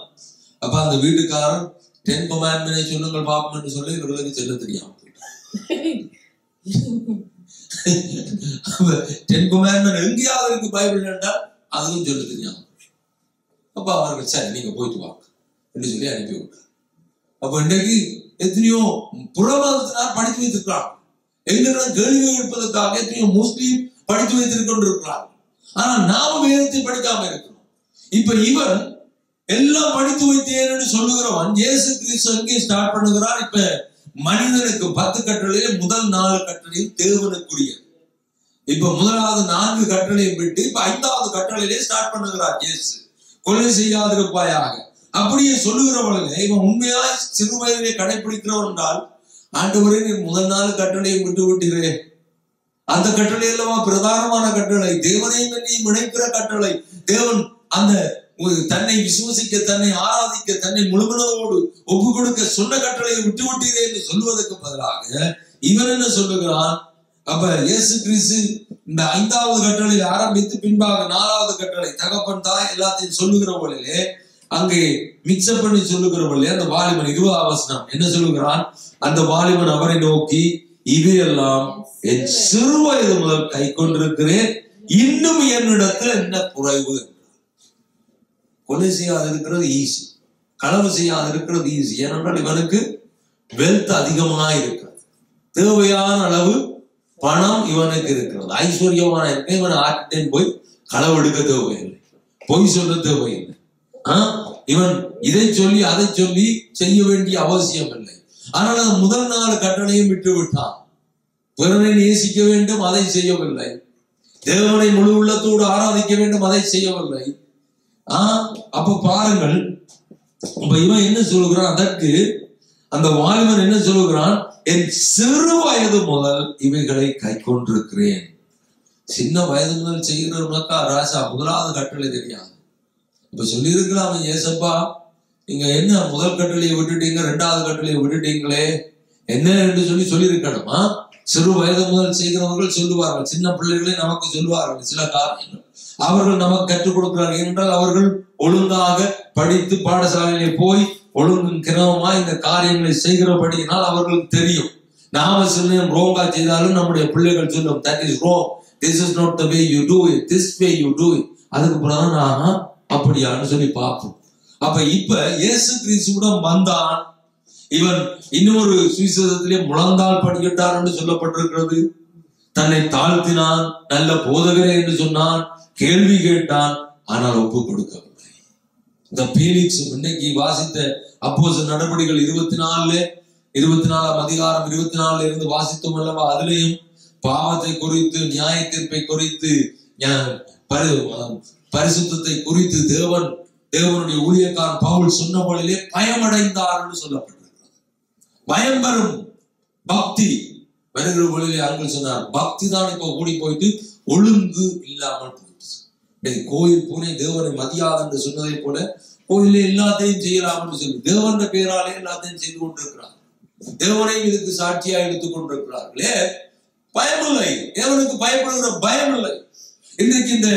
அப்ப அந்த வீட்டுக்காரன் டென் கொமாண்ட்மெண்ட் சொல்லுங்கள் பாப்போம் என்று சொல்லி இவர்களுக்கு சொல்ல தெரியாம டென் கொமாண்ட்மெண்ட் எங்கேயாவது இருக்கு பைபிள் என்றால் அதுவும் சொல்ல தெரியாம அப்ப அவர்கள் சரி நீங்க போயிட்டு வாங்க. என்று சொல்லி அனுப்பி விட்டார். அப்ப இன்றைக்கு எத்தனையோ புறமதத்தினார் படித்து வைத்திருக்கிறார். எங்களிடம் கேள்வி கேட்பதற்காக எத்தனையோ முஸ்லீம் படித்து வைத்துக் கொண்டிருக்கிறார். ஆனால் நாம வேதத்தை படிக்காம இருக்கிறோம். இப்ப இவன் எல்லாம் படித்து வைத்தேன் என்று சொல்லுகிறவன் இயேசு கிறிஸ்து எங்கே ஸ்டார்ட் பண்ணுகிறார்? இப்ப மனிதனுக்கு பத்து கட்டளையிலே முதல் நாலு கட்டளையும் தேவனுக்குரியது. இப்ப முதலாவது நான்கு கட்டளையும் விட்டு இப்ப ஐந்தாவது கட்டளையிலே ஸ்டார்ட் பண்ணுகிறார் இயேசு. கொலை செய்யாதிருப்பாயாக. அப்படியே சொல்லுகிறவர்களே இவன் உண்மையாய் சிறு வயதிலே கடைபிடிக்கிறவன் என்றால் ஆண்டவரே நீ முதல் நாள் கட்டளையும் விட்டு விட்டீரே. அந்த கட்டளை அல்லவா பிரதானமான கட்டளை? தேவனையும் என்னையும் இணைக்கிற கட்டளை. தேவன் அந்த தன்னை விசுவசிக்க தன்னை ஆராதிக்க தன்னை முழுமனதோடு ஒப்பு கொடுக்க சொன்ன கட்டளையை விட்டு விட்டீரே என்று சொல்வதற்கு பதிலாக இவன் என்ன சொல்லுகிறான்? அப்ப இயேசு கிறிஸ்து இந்த ஐந்தாவது கட்டளையில் ஆரம்பித்து பின்பாக நாலாவது கட்டளை தகப்பன் தாய் எல்லாத்தையும் சொல்லுகிற அங்கே மிக்சப் பண்ணி சொல்லுகிறவர்களே அந்த வாலிபன் இருபதாம் வசனம் என்ன சொல்லுகிறான்? அந்த வாலிபன் அவரை நோக்கி இவையெல்லாம் என் சிறு வயது முதல் கை கொண்டிருக்கிறேன். இன்னும் என்னிடத்தில் என்ன குறைவு? கொலை செய்யாது இருக்கிறது ஈஸி களவு செய்யாது இருக்கிறது ஈஸி ஏனென்றால் இவனுக்கு வெல்த் அதிகமாக இருக்கிறது தேவையான அளவு பணம் இவனுக்கு இருக்கிறது. ஐஸ்வர்யமான இருக்க இவன் ஆர்கிட்டையும் போய் களவு எடுக்க தேவையில்லை. பொய் சொல்ல தேவையில்லை. இவன் இதை சொல்லி அதை சொல்லி செய்ய வேண்டிய அவசியம் இல்லை. ஆனால் முதல் நாள் கட்டளையும் விட்டு விட்டான். பிறனை நேசிக்க வேண்டும் அதை செய்யவில்லை. தேவனை முழு உள்ளத்தோடு ஆராதிக்க வேண்டும் அதை செய்யவில்லை. அப்ப பாருங்கள். இப்ப இவன் என்ன சொல்லுகிறான்? அதற்கு அந்த வாலிபன் என்ன சொல்லுகிறான்? என் சிறு வயது முதல் இவைகளை கை கொண்டிருக்கிறேன். சின்ன வயது முதல் செய்கிறவனாக்கா ராசா முதலாவது கட்டளை தெரியாது. இப்ப சொல்லியிருக்கலாம் அவன் ஏசப்பா நீங்க என்ன முதல் கட்டளையை விட்டுட்டீங்க ரெண்டாவது கட்டளையை விட்டுட்டீங்களே? என்ன என்று சொல்லி சொல்லியிருக்கணுமா? சிறு வயது முதல் செய்கிறவர்கள் சொல்லுவார்கள் சின்ன பிள்ளைகளே நமக்கு சொல்லுவார்கள் சில காரணங்கள். அவர்கள் நமக்கு கற்றுக் கொடுக்கிறார்கள் என்றால் அவர்கள் ஒழுங்காக படித்து பாடசாலையிலே போய் ஒழுங்கு கிரமமா இந்த காரியங்களை செய்கிறபடியினால் அவர்களுக்கு தெரியும். நாம சில ரோங்கா செய்தாலும் நம்முடைய பிள்ளைகள் சொல்லும் that is wrong this is not the way you do it this way you do it அதுக்கு பிறகு நான் அப்படியான்னு சொல்லி பார்ப்போம். அப்ப இப்ப இயேசு கிறிஸ்துடன் வந்தான். இவன் இன்னொரு சுவிசேஷத்திலே முழந்தால் படிக்கிட்டான் என்று சொல்லப்பட்டிருக்கிறது. தன்னை தாழ்த்தினான் நல்ல போதகரே என்று சொன்னான். கேள்வி கேட்டான் ஆனால் ஒப்பு கொடுக்கவில்லை. இந்த பீலிக்ஸ் இன்னைக்கு வாசித்த அப்போது நடவடிக்கைகள் இருபத்தி நாலுல இருபத்தி நாலாம் அதிகாரம் இருபத்தி நாலுல இருந்து வாசித்தோம் அல்லவா? அதுலயும் பாவத்தை குறித்து நியாய தீர்ப்பை குறித்து பரிசுத்தத்தை குறித்து தேவன் தேவனுடைய ஊழியக்காரன் பவுல் சொன்னபடியிலே பயமடைந்தார் என்று சொல்லப்பட்டிருக்கிறது. பயம் வரும். பக்தி. வருகிற வழியிலே அங்கு சொன்னார் பக்தி தான் இப்போ கூடி போயிட்டு ஒழுங்கு இல்லாமல் கோயில் பூனை தேவனை மதியாது என்று சொன்னதை போல கோயிலே எல்லாத்தையும் செய்யலாம் சொல்லி தேவன பேராலே எல்லாத்தையும் செய்து கொண்டிருக்கிறார். தேவனையும் இதுக்கு சாட்சியா எடுத்துக் கொண்டிருக்கிறார்களே. பயமில்லை. தேவனுக்கு பயப்படுகிற பயம் இல்லை இன்றைக்கு இந்த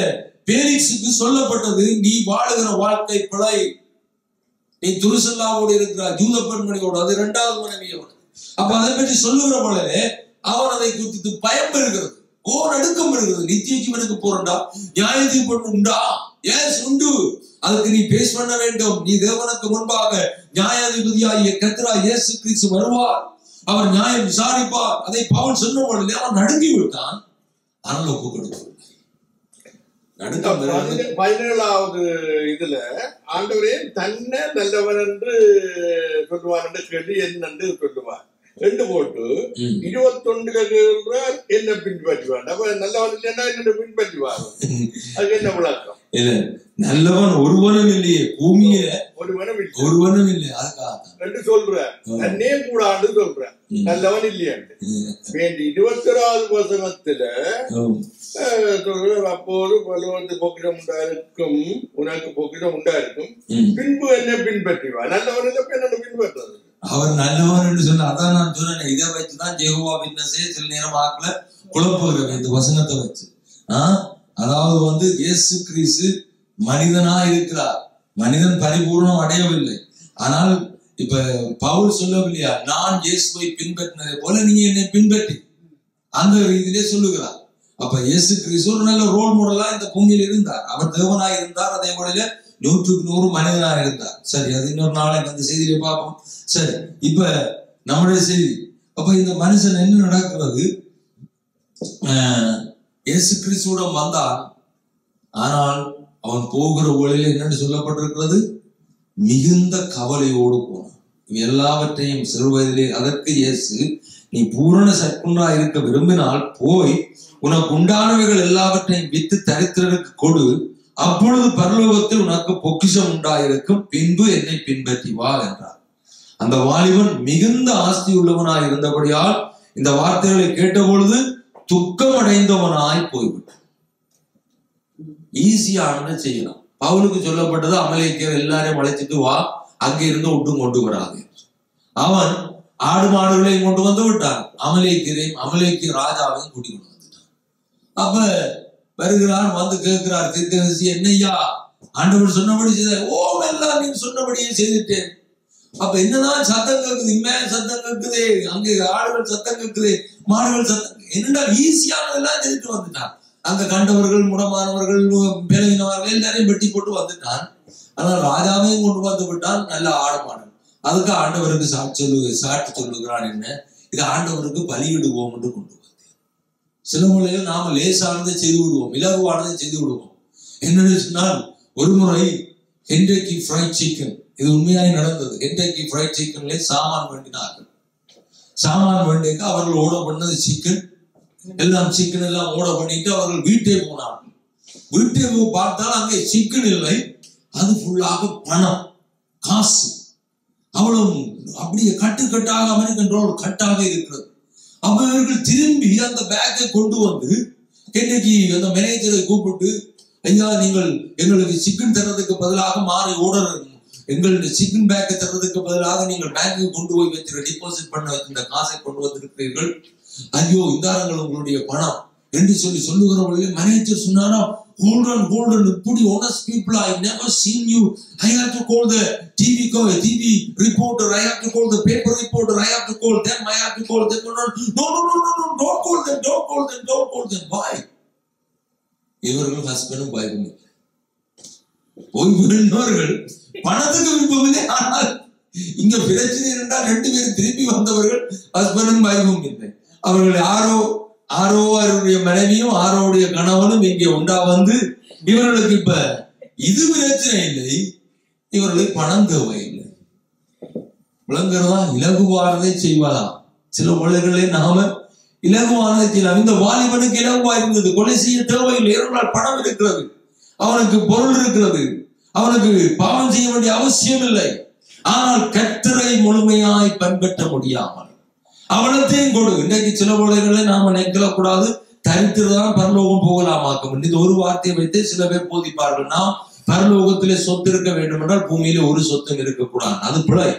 பேரிக்ஸுக்கு சொல்லப்பட்டது நீ வாழுகிற வாழ்க்கை பிழை. நீ துருசல்லாவோடு இருக்கிறார் ஜூத பெண்மணியோடு. அது இரண்டாவது மனைவி அவன் அப்ப அதை பற்றி சொல்லுகிற பொழுது அவன் அதை குறித்து பயம் பெறுகிறது ஓ நடுக்கம் பெறுகிறது நித்திய ஜீவனுக்கு போறண்டா? நியாய தீர்ப்பு உண்டா எஸ் உண்டு. அதுக்கு நீ பேஸ் பண்ண வேண்டும். நீ தேவனுக்கு முன்பாக நியாயாதிபதியாகிய கத்ரா இயேசு கிறிஸ்து வருவார். அவர் நியாயம் விசாரிப்பார். அதை பவுல் சொன்ன பொழுது அவன் நடுங்கி விட்டான். ஆனால் ஒப்பு கொடுக்கவில்லை பதினேழாவது இதுல ஆண்டவரே தன்னை நல்லவன் என்று சொல்லுவார் என்று கேள்வி என்னென்று சொல்லுவார். ரெண்டு போட்டு ம். இருபத்தொண்டு சொல்றார் என்ன பின்பற்றுவார் அப்ப நல்லவன் இல்லைன்னா என்ன பின்பற்றுவார் அதுக்கு என்ன விளக்கம்? இல்ல நல்லவன் ஒருவனும் இல்லையே பூமியில ஒரு மனம் இல்லை. ஒருவனும் இல்லை அதுக்காக ம். தன்னே கூடாண்டு சொல்றார் ம். நல்லவன் இல்லையாண்டு ம். வேண்டி இருபத்தி ஓராவது வசனத்துல சொல்றார் அப்போது பலவத்து பொக்கிடம் உண்டாயிருக்கும் உனக்கு பொக்கிடம் உண்டாயிருக்கும். பின்பு என்ன பின்பற்றுவா நல்லவன் இல்லை என்ன பின்பற்றுறது அவர் நல்லவர் என்று சொன்ன அதான் நான் சொன்னேன் இதை வச்சுதான் ஜெகுவா விட்னஸே சில நேரம் ஆக்கல குழப்புகிறேன் இந்த வசனத்தை வச்சு ஆஹ் அதாவது வந்து இயேசு கிறிஸ்து மனிதனா இருக்கிறார். மனிதன் பரிபூர்ணம் அடையவில்லை. ஆனால் இப்ப பவுல் சொல்லவில்லையா நான் இயேசுவை பின்பற்றினதை போல நீங்க என்னை பின்பற்றி. அந்த ரீதியிலே சொல்லுகிறார். அப்ப இயேசு கிறிஸ்து ஒரு நல்ல ரோல் மாடலா இந்த பூமியில் இருந்தார். அவர் தேவனாய் இருந்தார் அதே போல நூற்றுக்கு நூறு மனிதனா இருந்தார். சரி அது இன்னொரு நாளைக்கு அந்த செய்தியிலே பார்ப்போம். சரி இப்ப நம்முடைய செய்தி. அப்ப இந்த மனுஷன் என்ன நடக்கிறது? இயேசு கிறிஸ்துடன் வந்தான். ஆனால் அவன் போகிற வழியில என்னன்னு சொல்லப்பட்டிருக்கிறது? மிகுந்த கவலையோடு போனான். இவை எல்லாவற்றையும் சிறு வயதிலே அதற்கு இயேசு நீ பூரண சற்குன்றா இருக்க விரும்பினால் போய் உனக்கு உண்டானவைகள் எல்லாவற்றையும் வித்து தரித்திரனுக்கு கொடு. அப்பொழுது பரலோகத்தில் உனக்கு பொக்கிஷம் உண்டாயிருக்கும். பின்பு என்னை பின்பற்றி வா என்றார். அந்த வாலிபன் மிகுந்த ஆஸ்தி உள்ளவனாய் இருந்தபடியால் இந்த வார்த்தைகளை கேட்டபொழுது துக்கமடைந்தவனாய் போய்விட்டான். ஈஸியானதை செய்யலாம். பவுலுக்கு சொல்லப்பட்டது அமலேக்கியர் எல்லாரையும் அழைச்சிட்டு வா அங்கே இருந்து ஒட்டும் கொண்டு வராது அவன் ஆடு மாடுகளையும் கொண்டு வந்து விட்டான். அமலேக்கியரையும் அமலேக்கிய ராஜாவையும் கூட்டிக் கொண்டு வந்துட்டான். அப்ப வருகிறான் வந்து கேட்கிறார் தீர்க்கதரிசி என்னையா ஆண்டவர் சொன்னபடி செய்த ஓ எல்லாம் நீ சொன்னபடியே செய்துட்டேன். அப்ப என்னதான் சத்தம் கேட்குது இனிமே சத்தம் கேட்குது. அங்கே ஆடுகள் சத்தம் கேட்குது. மாடுகள் சத்தம் என்னடா ஈஸியானதெல்லாம் செய்துட்டு வந்துட்டான். அங்க கண்டவர்கள் முடமானவர்கள் பேரவினவர்கள் எல்லாரையும் வெட்டி போட்டு வந்துட்டான். ஆனால் ராஜாவையும் கொண்டு வந்து விட்டான் நல்ல ஆடமாடன் அதுக்கு ஆண்டவருக்கு சாட்சி சொல்லு சாட்சி சொல்லுகிறான் என்ன? இது ஆண்டவருக்கு பலியிடுவோம் என்று கொண்டு சில முறையில் நாம லேசானதை செய்து விடுவோம் இலகுவானதை செய்து விடுவோம். என்னென்னு சொன்னால் ஒரு முறை ஹென்டக்கி ஃப்ரைட் சிக்கன் இது உண்மையாய் நடந்தது. ஹென்டக்கி ஃப்ரைட் சிக்கன்ல சாமான் வேண்டினார்கள். சாமான் வேண்டிக்க அவர்கள் ஓட பண்ணது சிக்கன் எல்லாம் சிக்கன் எல்லாம் ஓட பண்ணிட்டு அவர்கள் வீட்டே போனார்கள். வீட்டே போய் பார்த்தால் அங்கே சிக்கன் இல்லை. அது ஃபுல்லாக பணம் காசு. அவ்வளவு அப்படியே கட்டுக்கட்டாக அமெரிக்கன் ரோல் கட்டாக இருக்கிறது. அவர்கள் திரும்பி அந்த பேக்கை கொண்டு வந்து இன்னைக்கு அந்த மேனேஜரை கூப்பிட்டு ஐயா நீங்கள் எங்களுக்கு சிக்கன் தர்றதுக்கு பதிலாக மாறி ஓர்டர் எங்களுடைய சிக்கன் பேக்கை தர்றதுக்கு பதிலாக நீங்கள் பேங்க்கு கொண்டு போய் வச்சிருக்க டிபாசிட் பண்ண வச்சிருந்த காசை கொண்டு வந்திருக்கிறீர்கள். ஐயோ இந்தாரங்கள் உங்களுடைய பணம். என்று சொல்லி சொல்லுகிற பொழுது மேனேஜர் சொன்னாரா hold on hold on இப்படி honest people I never seen you I have to call the TV co- TV reporter I have to call the paper reporter I have to call them I have to call them no no no no no no don't call them don't call them don't call them why இவர்கள் ஹஸ்பண்டும் வைஃபும் இல்லை போய் விழுந்தவர்கள் பணத்துக்கு விருப்பமில்லை ஆனால் இங்க பிரச்சனை இருந்தால் ரெண்டு பேரும் திரும்பி வந்தவர்கள் ஹஸ்பண்டும் வைஃபும் இல்லை அவர்கள் யாரோ ஆரோவாருடைய மனைவியும் ஆரோவுடைய கணவனும் இங்கே உண்டா வந்து இவர்களுக்கு இப்ப இது பிரச்சனை இல்லை. இவர்களுக்கு பணம் தேவை இல்லை விளங்குறதா இலகுவானதை செய்வதா சில உலகளே நாம இலகுவானதை செய்யலாம். இந்த வாலிபனுக்கு இலகுவா இருந்தது. கொலை செய்ய தேவையில்லை. ஏனென்றால் பணம் இருக்கிறது. அவனுக்கு பொருள் இருக்கிறது. அவனுக்கு பாவம் செய்ய வேண்டிய அவசியம் இல்லை ஆனால் கத்தரை முழுமையாய் பின்பற்ற முடியாமல் அவனத்தையும் கொடு. இன்றைக்கு சில ஊழியர்களை நாம நினைக்கல கூடாது பரலோகம் போகலாமாக்கும். இந்த ஒரு வார்த்தையை வைத்து சில பேர் போதிப்பார்கள். நாம் பரலோகத்திலே சொத்து இருக்க வேண்டும் என்றால் பூமியிலே ஒரு சொத்தும் இருக்கக்கூடாது. அது பிழை.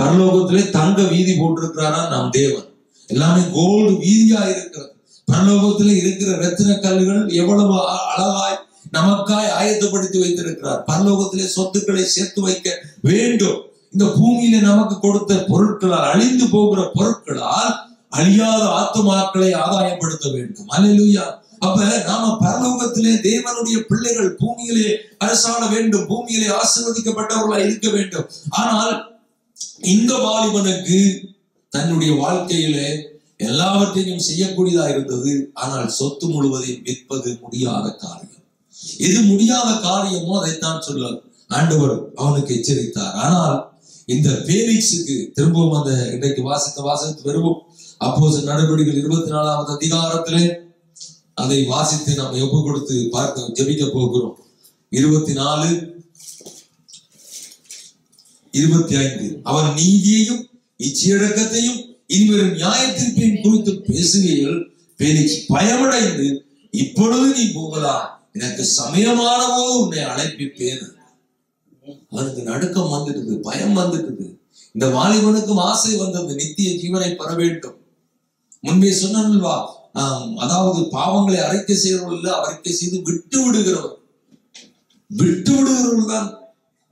பரலோகத்திலே தங்க வீதி போட்டிருக்கிறாரா? நாம் தேவன். எல்லாமே கோல்டு வீதியா இருக்கிறது. பரலோகத்திலே இருக்கிற ரத்தின கல்லுகள் எவ்வளவு அழகாய் நமக்காய் ஆயத்தப்படுத்தி வைத்திருக்கிறார். பரலோகத்திலே சொத்துக்களை சேர்த்து வைக்க வேண்டும். இந்த பூமியில நமக்கு கொடுத்த பொருட்களால் அழிந்து போகிற பொருட்களால் அழியாத ஆத்துமாக்களை ஆதாயப்படுத்த வேண்டும். அல்லேலூயா. அப்ப நாம பரலோகத்திலே தேவனுடைய பிள்ளைகள் பூமியிலே அரசாண வேண்டும் பூமியிலே ஆசிர்வதிக்கப்பட்டவர்களா இருக்க வேண்டும். ஆனால் இந்த வாலிபனுக்கு தன்னுடைய வாழ்க்கையிலே எல்லாவற்றையும் செய்யக்கூடியதா இருந்தது. ஆனால் சொத்து முழுவதையும் விற்பது முடியாத காரியம். எது முடியாத காரியமோ அதைத்தான் சொல்ல ஆண்டவர் அவனுக்கு எச்சரித்தார். ஆனால் இந்த பேலிக்ஸுக்கு திரும்பவும் அந்த இன்றைக்கு வாசித்த வாசகத்து வருவோம் அப்போது நடவடிக்கைகள் இருபத்தி நாலாவது அதிகாரத்திலே அதை வாசித்து நம்ம ஒப்பு கொடுத்து பார்க்க ஜெபிக்க போகிறோம். இருபத்தி நாலு இருபத்தி ஐந்து அவர் நீதியையும் இச்சையடக்கத்தையும் இனிவரும் நியாயத்திற்கையும் குறித்து பேசுகையில் பேலிக்ஸ் பயமடைந்து இப்பொழுது நீ போகலாம். எனக்கு சமயமான போது உன்னை அழைப்பிப்பேன். அவனுக்கு நடுக்கம் வந்துட்டுது பயம் வந்துட்டுது இந்த வாலிபனுக்கும் ஆசை வந்தது நித்திய ஜீவனை பெற வேண்டும். முன்பே சொன்னவா அதாவது பாவங்களை அரைக்க செய்கிறவர்கள் இல்ல அரைக்க செய்து விட்டு விடுகிறவர். விட்டு விடுகிறவர்கள் தான்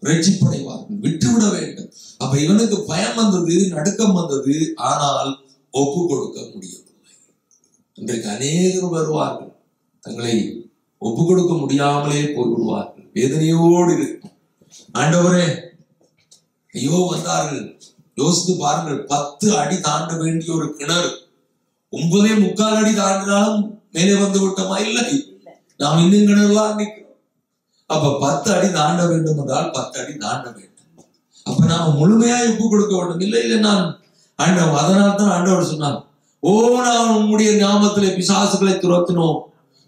ரட்சிப்படைவார்கள் விட்டு விட வேண்டும். அப்ப இவனுக்கு பயம் வந்தது நடுக்கம் வந்தது ஆனால் ஒப்பு கொடுக்க முடியவில்லை. இன்றைக்கு அநேகர் வருவார்கள். தங்களை ஒப்பு கொடுக்க முடியாமலே போய்விடுவார்கள். வேதனையோடு இருக்கும். ஆண்டவரே ஐயோ வந்தார்கள். யோசித்து பாருங்கள் பத்து அடி தாண்ட வேண்டிய ஒரு கிணறு. ஒன்பதே முக்கால் அடி தாண்டினாலும் மேலே வந்து விட்டோமா? இல்லை. நாம் இன்னும் கிணறுலாம் நிற்கிறோம். அப்ப பத்து அடி தாண்ட வேண்டும் என்றால் பத்து அடி தாண்ட வேண்டும். அப்ப நாம முழுமையாய் உப்பு கொடுக்க வேண்டும். இல்லை இல்லை நான் ஆண்டவர் அதனால்தான் ஆண்டவர் சொன்னார் ஓ நான் உங்களுடைய ஞாபகத்திலே பிசாசுகளை துரத்தினோம்.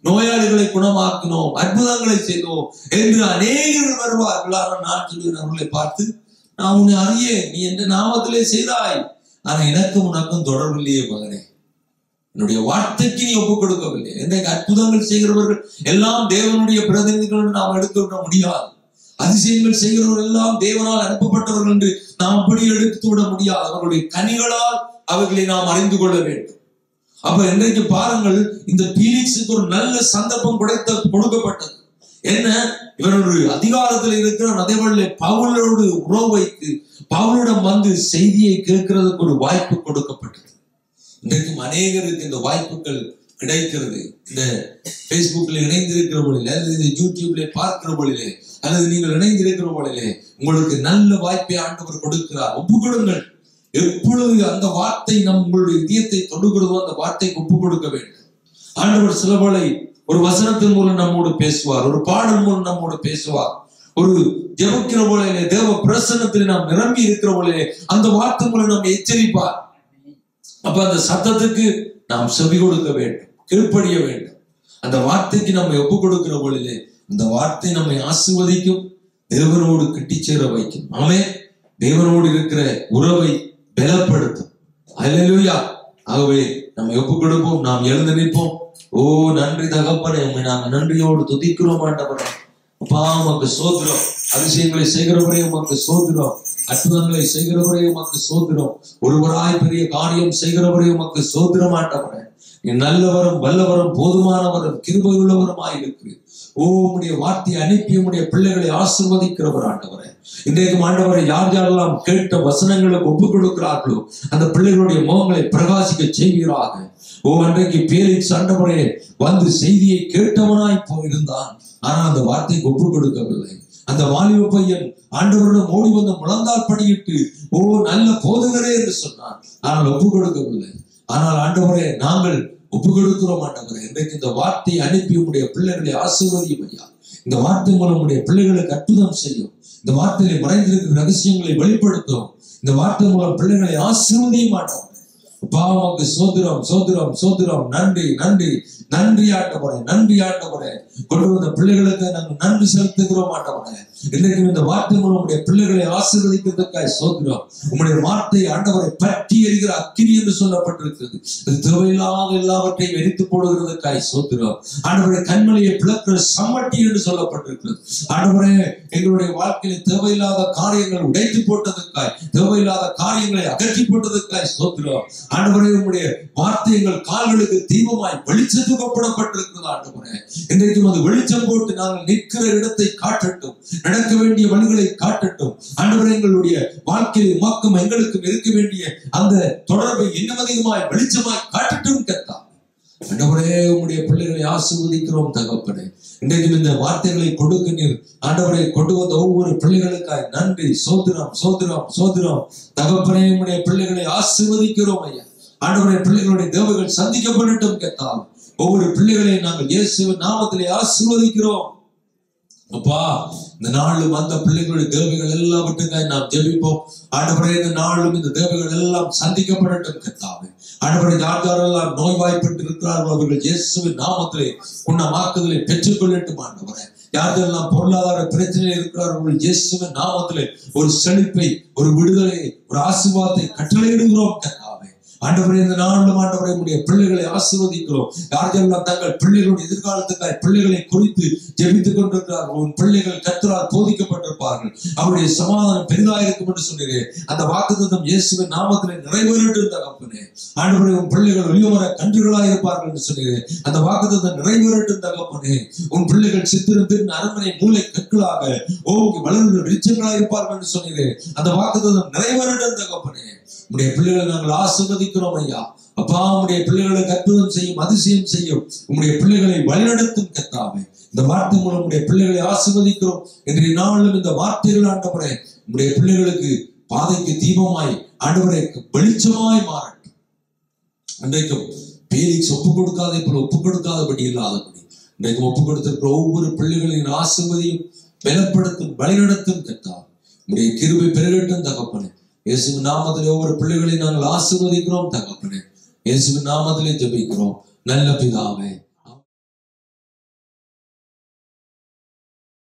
நோயாளிகளை குணமாக்கினோம் அற்புதங்களை செய்தோம் என்று அநேகர் வருவார்கள் ஆனால் நான் சொல்லுவேன் அவர்களை பார்த்து நான் உன்னை அறியேன். நீ என்ற நாமத்திலே செய்தாய். ஆனா எனக்கும் உனக்கும் தொடர்பில்லையே மகனே. என்னுடைய வார்த்தைக்கு நீ ஒப்புக் கொடுக்கவில்லை. இன்றைக்கு அற்புதங்கள் செய்கிறவர்கள் எல்லாம் தேவனுடைய பிரதிநிதிகள் நாம் எடுத்துவிட முடியாது. அதிசயங்கள் செய்கிறவர்கள் எல்லாம் தேவனால் அனுப்பப்பட்டவர்கள் என்று நாம் அப்படி எடுத்து விட முடியாது. அவர்களுடைய கனிகளால் அவர்களை நாம் அறிந்து கொள்ள வேண்டும். அப்ப இன்றைக்கு பாருங்கள் இந்த பீலிக்ஸுக்கு ஒரு நல்ல சந்தர்ப்பம் கிடைத்த கொடுக்கப்பட்டது. என்ன? இவருடைய அதிகாரத்தில் இருக்கிற அதே போல பவுலோடு உறவு வைத்து பவுலிடம் வந்து செய்தியை கேட்கிறதுக்கு ஒரு வாய்ப்பு கொடுக்கப்பட்டது. இன்றைக்கும் அநேகருக்கு இந்த வாய்ப்புகள் கிடைக்கிறது. இந்த பேஸ்புக்ல இணைந்திருக்கிற பொழுது அல்லது இந்த யூடியூப்ல பார்க்கிற பொழுது அல்லது நீங்கள் இணைந்திருக்கிற பொழுது உங்களுக்கு நல்ல வாய்ப்பை ஆண்டவர் கொடுக்கிறார். ஒப்புக்கொடுங்கள் எப்பொழுது அந்த வார்த்தை நம் உங்களுடைய இதயத்தை தொடுகிறதோ அந்த வார்த்தைக்கு ஒப்பு கொடுக்க வேண்டும். ஆண்டவர் சிலவளை ஒரு வசனத்தின் மூலம் நம்மோடு பேசுவார் ஒரு பாடல் மூலம் நம்மோடு பேசுவார். ஒரு ஜெபிக்கிற போலே தேவ பிரசனத்தில் நாம் நிரம்பி இருக்கிற போலே அந்த வார்த்தை மூலம் நம்ம எச்சரிப்பார். அப்ப அந்த சத்தத்துக்கு நாம் செவி கொடுக்க வேண்டும் கீழ்ப்படிய வேண்டும். அந்த வார்த்தைக்கு நம்ம ஒப்பு கொடுக்கிற பொழுது அந்த வார்த்தை நம்மை ஆசிர்வதிக்கும் தேவனோடு கட்டி சேர வைக்கும். ஆமே தேவனோடு இருக்கிற உறவை பலப்படுத்தும். அல்லேலூயா. ஆகவே நம்ம ஒப்பு கொடுப்போம் நாம் எழுந்து நிற்போம். ஓ நன்றி தகப்பனே உண்மை நாங்க நன்றியோடு துதிக்கிறோம் ஆண்டவரே. அப்பா உமக்கு சோதரம் அதிசயங்களை செய்கிறவரே உமக்கு சோதரம் அற்புதங்களை செய்கிறவரே உமக்கு சோதரம் ஒருவராய் பெரிய காரியம் செய்கிறவரே உமக்கு சோதரம் ஆண்டவரே. நீ நல்லவரும் வல்லவரும் போதுமானவரும் கிருபை உள்ளவருமாய் இருக்கிறீர். ஓ உடைய வார்த்தையை அனுப்பி உடைய பிள்ளைகளை ஆசிர்வதிக்கிறவர் ஆண்டவரே. இன்றைக்கு ஆண்டவரை யார் யாரெல்லாம் கேட்ட வசனங்களுக்கு ஒப்புக் கொடுக்கிறார்களோ அந்த பிள்ளைகளுடைய முகங்களை பிரகாசிக்க செய்வீராக. ஓ அன்றைக்கு பேரில் ஆண்டவரே வந்து செய்தியை கேட்டவனாய் போயிருந்தான். ஆனால் அந்த வார்த்தைக்கு ஒப்புக் கொடுக்கவில்லை. அந்த வாலிப பையன் ஆண்டவரிடம் ஓடி வந்து முழந்தால் படியிட்டு ஓ நல்ல போதகரே என்று சொன்னான். ஆனால் ஒப்புக் கொடுக்கவில்லை. ஆனால் ஆண்டவரே நாங்கள் ஒப்புக் கொடுக்கிறோம் ஆண்டவரே இன்றைக்கு இந்த வார்த்தையை அனுப்பி உங்களுடைய பிள்ளைகளை ஆசீர்வதியும் ஐயா. இந்த வார்த்தை மூலம் உடைய பிள்ளைகளுக்கு அற்புதம் செய்யும். இந்த வார்த்தையில மறைந்திருக்கிற ரகசியங்களை வெளிப்படுத்தும். இந்த வார்த்தை மூலம் பிள்ளைகளை ஆசீர்வதியும் ஆண்டவரே பாவமாக்கு சோதரம் சோதரம் சோதரம் நன்றி நன்றி நன்றி. ஆட்டப்படே நன்றி ஆட்டப்படே கொண்டு வந்த பிள்ளைகளுக்கு நாங்கள் நன்றி செலுத்துகிறோம் ஆட்டப்படே இன்றைக்கு இந்த வார்த்தை மூலம் உங்களுடைய பிள்ளைகளை ஆசீர்வதிக்கிறதுக்காக சோதனம் உங்களுடைய வார்த்தை ஆண்டவரை பற்றி எரிகிற அக்கினி என்று சொல்லப்பட்டிருக்கிறது. தேவையில்லாத எல்லாவற்றையும் எரித்து போடுகிறதுக்காய் சோதனம் ஆண்டவரை கண்மலையை பிளக்கிற சம்மட்டி என்று சொல்லப்பட்டிருக்கிறது. ஆண்டவரே எங்களுடைய வாழ்க்கையில தேவையில்லாத காரியங்கள் உடைத்து போட்டதுக்காய் தேவையில்லாத காரியங்களை அகற்றி போட்டதுக்காய் சோதனம் ஆண்டவரே உங்களுடைய வார்த்தை எங்கள் கால்களுக்கு தீபமாய் வெளிச்சம் ஒப்படப்பட்டிருக்கிறது ஆண்டவரே. இன்றைக்கும் அது வெளிச்சம் போட்டு நாங்கள் நிற்கிற இடத்தை காட்டட்டும். நடக்க வேண்டிய வழிகளை காட்டட்டும். அன்று எங்களுடைய வாழ்க்கையில் உமாக்கும் எங்களுக்கும் இருக்க வேண்டிய அந்த தொடர்பை இன்னும் அதிகமாய் வெளிச்சமாய் காட்டட்டும் கத்தா ஆண்டவரே உங்களுடைய பிள்ளைகளை ஆசிர்வதிக்கிறோம் தகப்பனே. இன்றைக்கும் இந்த வார்த்தைகளை கொடுக்க நீர் ஆண்டவரை கொண்டு வந்த ஒவ்வொரு பிள்ளைகளுக்காய் நன்றி. சோதரம் சோதரம் சோதரம். தகப்பனே உடைய பிள்ளைகளை ஆசிர்வதிக்கிறோம் ஐயா. ஆண்டவரை பிள்ளைகளுடைய தேவைகள் சந்திக்கப்படட்டும் கேட்டால் ஒவ்வொரு பிள்ளைகளையும் நாங்கள் இயேசு நாமத்திலே ஆசிர்வதிக்கிறோம். அப்பா இந்த நாளும் அந்த பிள்ளைகளுடைய தேவைகள் எல்லாவற்றுக்காய் நாம் ஜெபிப்போம். ஆண்டவரே இந்த நாளும் இந்த தேவைகள் எல்லாம் சந்திக்கப்படட்டும் கத்தாவே ஆண்டவரை யார் யாரெல்லாம் நோய்வாய்ப்பட்டு இருக்கிறார்களோ அவர்கள் இயேசுவின் நாமத்திலே குணமாக்குதலை பெற்றுக்கொள்ளட்டும் ஆண்டவரே. யாரெல்லாம் பொருளாதார பிரச்சனையில் இருக்கிறார்கள் இயேசுவின் நாமத்திலே ஒரு செழிப்பை ஒரு விடுதலை ஒரு ஆசீர்வாதத்தை கட்டளையிடுகிறோம் கத்தா ஆண்டவரே இந்த நாளும் ஆண்டவரே உடைய பிள்ளைகளை ஆசிர்வதிக்கிறோம். யாரெல்லாம் தங்கள் பிள்ளைகளுடைய எதிர்காலத்துக்காய் பிள்ளைகளை குறித்து ஜெபித்துக் கொண்டிருக்கிறார்கள் உன் பிள்ளைகள் கத்தரால் போதிக்கப்பட்டிருப்பார்கள். அவருடைய சமாதானம் பெரிதா இருக்கும் என்று சொன்னீர்கள் அந்த வாக்குத்தத்தம் இயேசுவின் நாமத்திலே நிறைவேறட்டும் தகப்பனே. ஆண்டவரே உன் பிள்ளைகள் வெளிவர கன்றுகளாக இருப்பார்கள் என்று சொன்னீர்கள் அந்த வாக்குத்தத்தம் நிறைவேறட்டும் தகப்பனே. உன் பிள்ளைகள் சித்திரம் திரு அரண்மனை மூளை கற்களாக ஓங்கி வளர்ந்து ரிச்சங்களாக இருப்பார்கள் என்று சொன்னீர்கள் அந்த வாக்குத்தத்தம் நிறைவேறட்டும் தகப்பனே. உடைய பிள்ளைகளை நாங்கள் ஆசிர்வதிக்கிறோம் ஐயா. அப்பா உடைய பிள்ளைகளுக்கு அற்புதம் செய்யும் அதிசயம் செய்யும். உங்களுடைய பிள்ளைகளை வழிநடத்தும் கத்தாவே இந்த வார்த்தை மூலம் உடைய பிள்ளைகளை ஆசிர்வதிக்கிறோம். இன்றைய நாளிலும் இந்த வார்த்தைகள் ஆண்டவரே உடைய பிள்ளைகளுக்கு பாதைக்கு தீபமாய் ஆண்டவரை வெளிச்சமாய் மாறட்டும். அன்றைக்கும் பேலிக்கு ஒப்பு கொடுக்காத இப்போ ஒப்பு கொடுக்காதபடி இல்லாதபடி. இன்றைக்கு ஒப்பு கொடுத்திருக்கிற ஒவ்வொரு பிள்ளைகளின் ஆசிர்வதியும் பலப்படுத்தும் வழிநடத்தும் கத்தா உடைய கிருபை பெருகட்டும் தகப்பனே. இயேசுவின் நாமத்திலே ஒவ்வொரு பிள்ளைகளையும் நாங்கள் ஆசிர்வதிக்கிறோம் தகப்பனே. இயேசுவின் நாமத்திலே ஜபிக்கிறோம். நல்ல பிதாவே